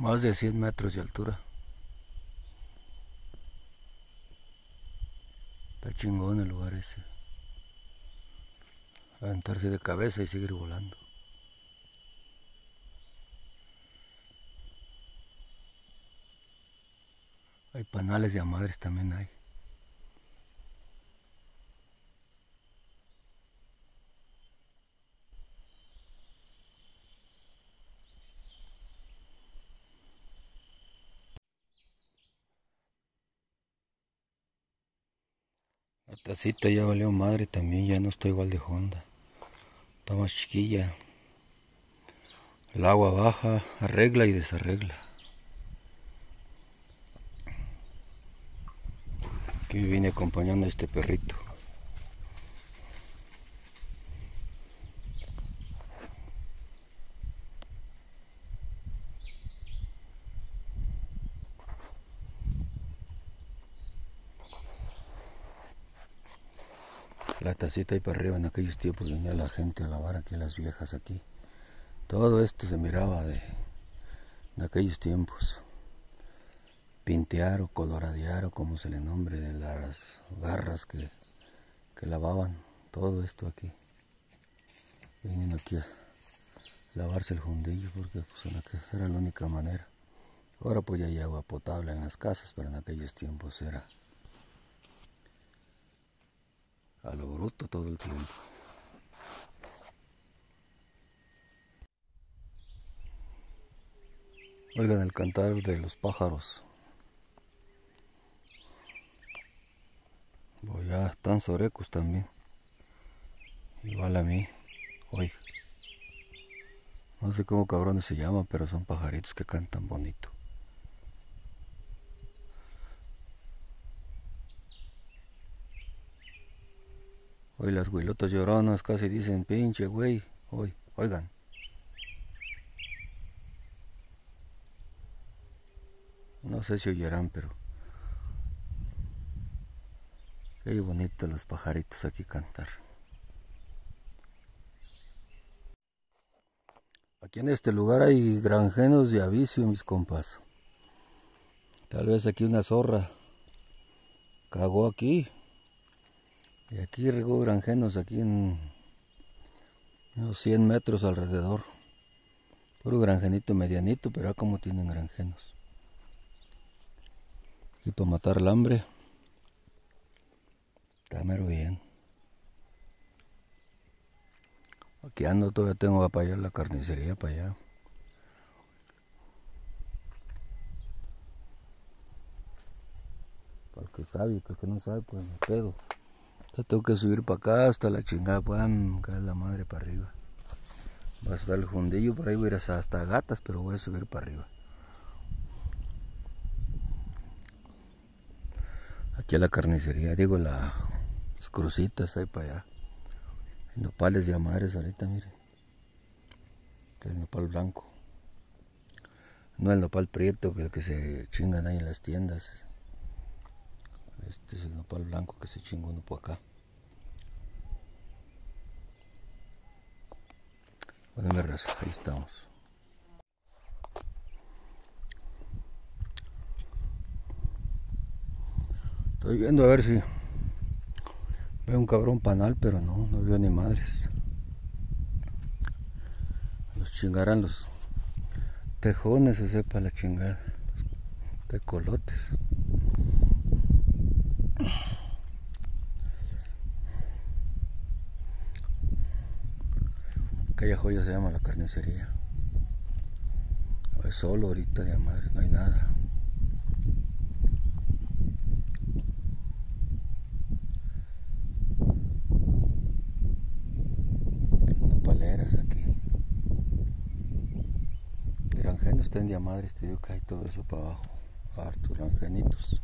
Más de 100 metros de altura. Está chingón el lugar ese. Aventarse de cabeza y seguir volando. Hay panales de amadres también hay. Tacita ya valió madre también, ya no está igual de honda. Está más chiquilla. El agua baja, arregla y desarregla. Aquí vine acompañando a este perrito. La tacita ahí para arriba en aquellos tiempos venía la gente a lavar aquí, las viejas aquí. Todo esto se miraba de, de aquellos tiempos. Pintear o coloradear o como se le nombre de las garras que, que lavaban. Todo esto aquí. Vienen aquí a lavarse el jundillo porque pues, era la única manera. Ahora pues ya hay agua potable en las casas, pero en aquellos tiempos era a lo bruto todo el tiempo. Oigan el cantar de los pájaros. Voy ya están sorecos también. Igual a mí. Oiga. No sé cómo cabrones se llaman, pero son pajaritos que cantan bonito. Hoy las huilotas lloronas casi dicen pinche güey. Hoy, oigan. No sé si oirán, pero qué bonito los pajaritos aquí cantar. Aquí en este lugar hay granjenos de avicio, mis compas. Tal vez aquí una zorra cagó aquí y aquí regó granjenos, aquí en unos 100 metros alrededor. Puro granjenito medianito, pero como tienen granjenos. Y para matar el hambre. Está mero bien. Aquí ando, todavía tengo para allá la carnicería para allá. Para el que sabe para el que no sabe, pues me pedo. Tengo que subir para acá hasta la chingada, puedan caer la madre para arriba. Va a estar el fundillo, por ahí voy a ir hasta gatas, pero voy a subir para arriba. Aquí a la carnicería, digo, las crucitas ahí para allá. Hay nopales de madres ahorita, miren. El nopal blanco. No el nopal prieto, que el que se chingan ahí en las tiendas. Este es el nopal blanco que se chingó uno por acá. Bueno, raza, ahí estamos. Estoy viendo a ver si veo un cabrón panal, pero no, no veo ni madres. Los chingarán los tejones, se sepa la chingada. Los tecolotes. Aquella joya se llama la carnicería. Es solo ahorita de madre, no hay nada. Nopaleras aquí. Granjenos están de madres, te digo que hay todo eso para abajo. Hartos grangenitos.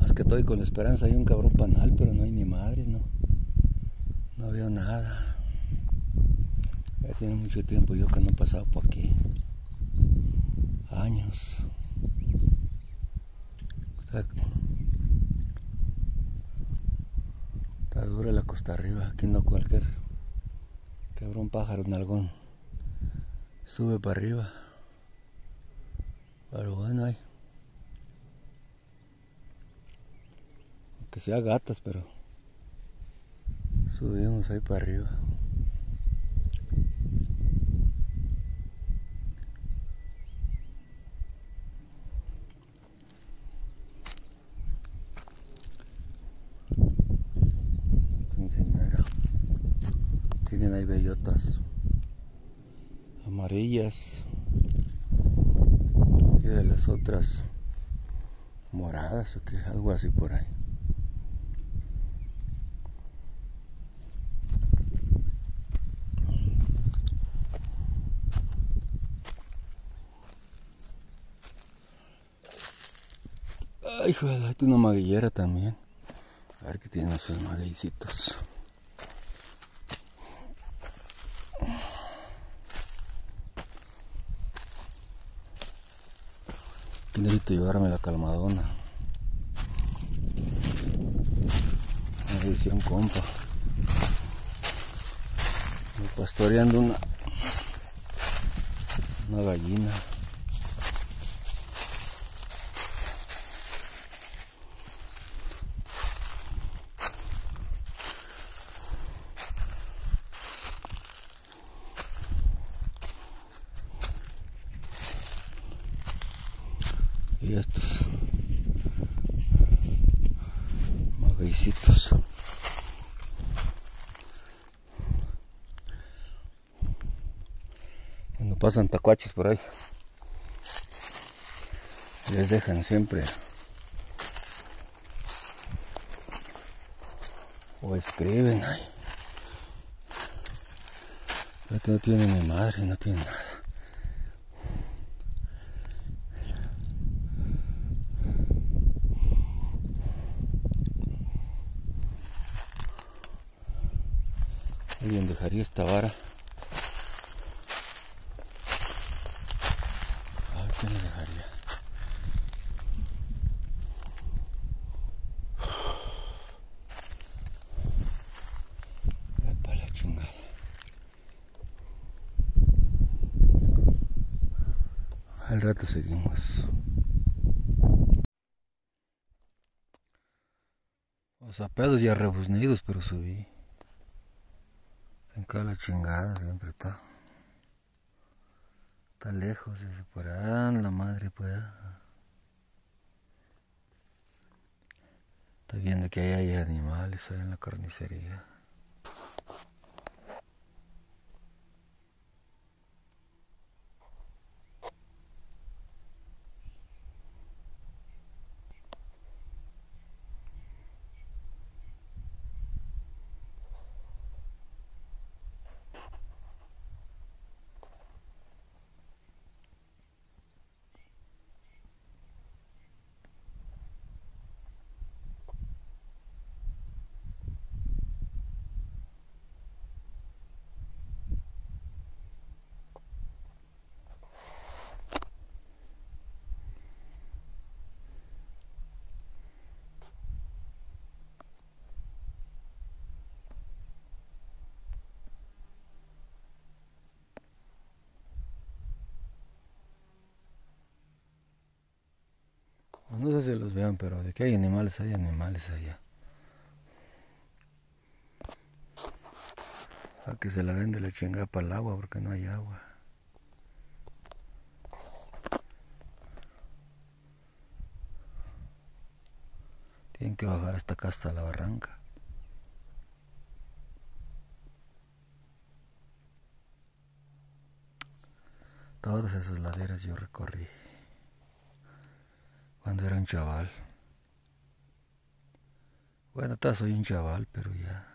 Más que estoy con la esperanza hay un cabrón panal, pero no hay ni madre, no. No veo nada. Ya tiene mucho tiempo yo que no he pasado por aquí. Años. Está, dura la costa arriba. Aquí no cualquier cabrón pájaro en algún Sube para arriba. Pero bueno, hay. Que sea gatas, pero subimos ahí para arriba. Tienen ahí bellotas amarillas y de las otras moradas o que algo así por ahí. Ay, joder, hay una maguillera también. A ver qué tienen esos magueycitos. necesito llevarme la calmadona. Una edición compa. pastoreando una, una gallina. Y estos magueycitos. Cuando pasan tacuaches por ahí les dejan siempre o escriben ahí este no tiene ni madre no tiene nada Alguien dejaría esta vara. A ver quién le dejaría. Al rato seguimos. O sea, pedos ya rebuznidos, pero subí. La chingada siempre está. Está lejos, se por la madre pueda. Está viendo que ahí hay animales ahí en la carnicería. No sé si los vean, pero de que hay animales, hay animales allá. A que se la vende la chingada para el agua porque no hay agua. Tienen que bajar hasta acá, hasta la barranca. Todas esas laderas yo recorrí cuando era un chaval. Bueno, está soy un chaval, pero ya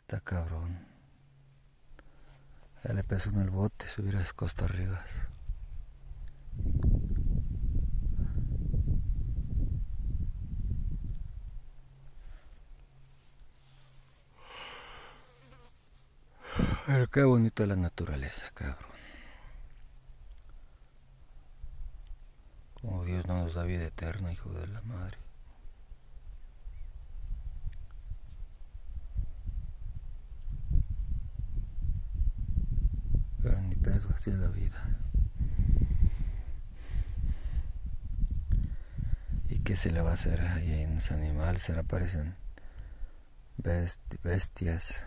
está cabrón. Ya le pesó en el bote subir a Costa Rivas. Pero qué bonita la naturaleza, cabrón. Como Dios no nos da vida eterna, hijo de la madre. Pero ni pedo, así es la vida. ¿Y qué se le va a hacer ahí en los animales? Se le aparecen bestias.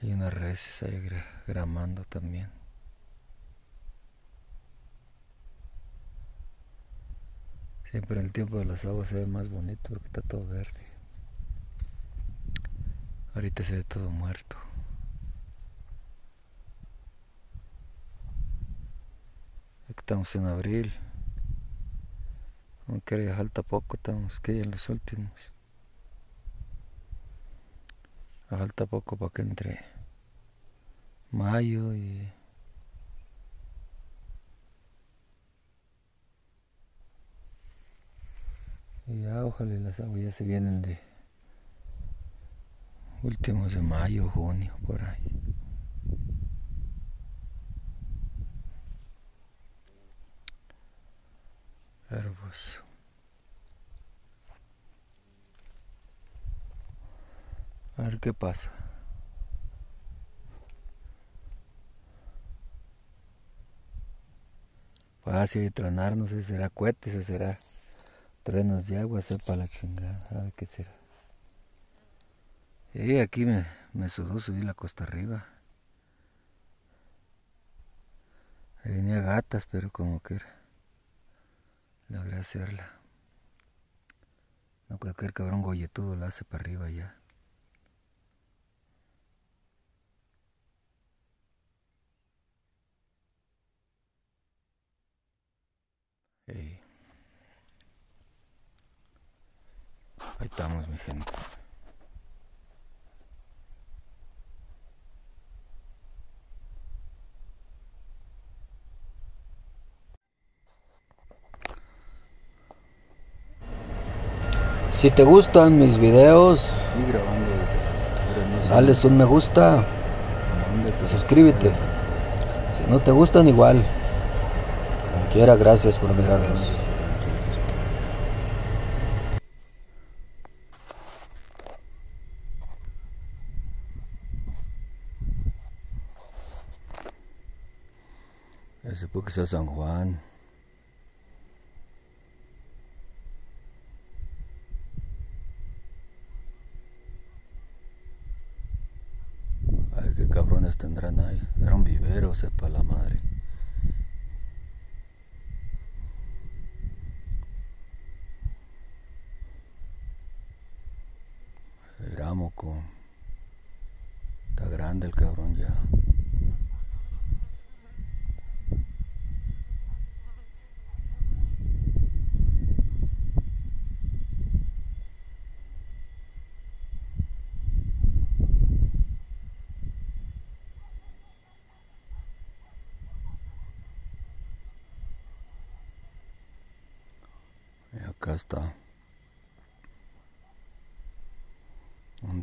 Hay unas reses ahí gramando también. Siempre el tiempo de las aguas se ve más bonito porque está todo verde. Ahorita se ve todo muerto. Estamos en abril. Aunque ya falta poco, estamos que en los últimos. Falta poco para que entre mayo y y ya ojalá las aguas ya se vienen de últimos de mayo, junio, por ahí. Hermoso. A ver qué pasa. Fácil de tronar, no sé si será cohetes o será trenos de agua, sepa la chingada, a ver qué será. Y aquí me, me sudó subir la costa arriba. venía gatas, pero como que era. Logré hacerla. No cualquier cabrón golletudo la hace para arriba ya. Ahí estamos, mi gente. Si te gustan mis videos, dale un me gusta y suscríbete. Si no te gustan, igual. Como quiera, gracias por mirarlos. Ese porque sea San Juan. cabrones tendrán ahí. Era un vivero, sepa la madre. Era moco. Está grande el cabrón ya. Acá está un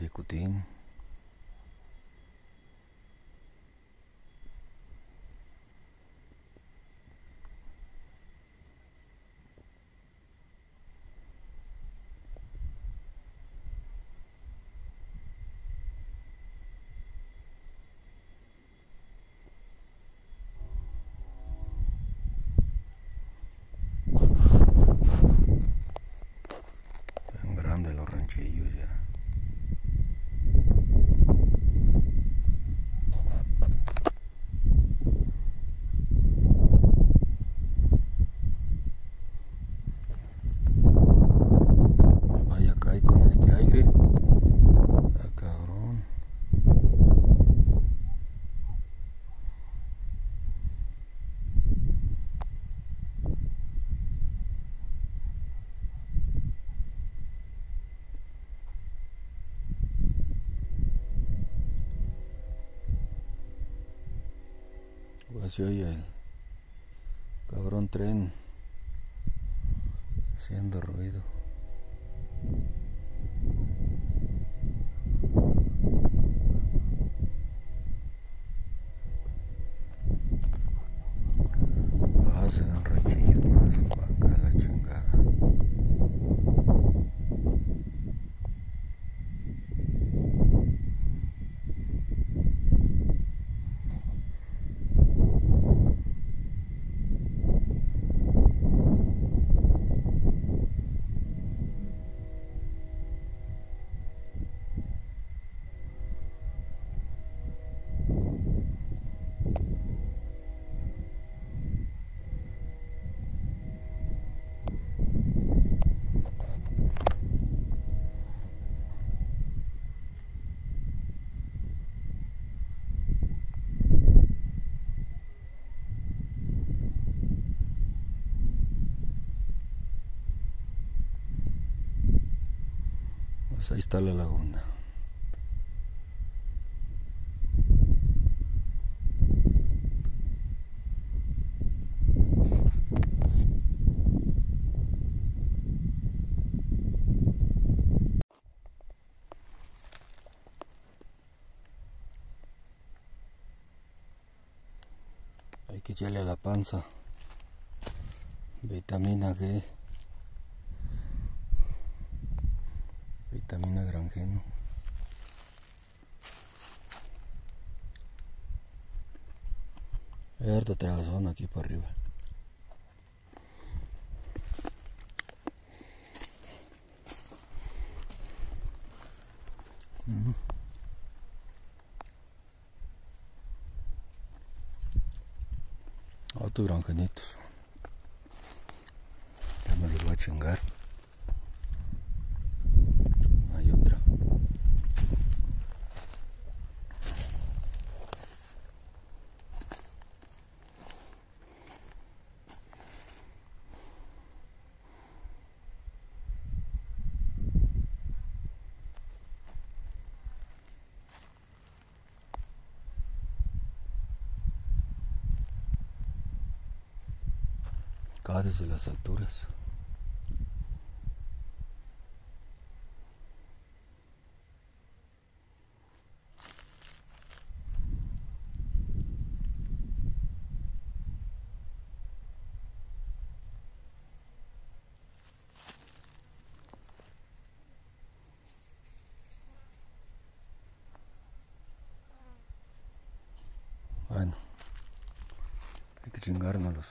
dicutín se oye el cabrón tren haciendo ruido. Ah, se un rechillo más para la chingada. Pues ahí está la laguna. Hay que echarle a la panza vitamina G, vitamina granjeno. Hay harto tragazón aquí para arriba. Ujú. Otros granjenitos. Ya me los voy a chingar. Hay otra. Acá desde las alturas. Bueno, hay que chingárnoslos.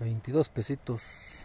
22 pesitos.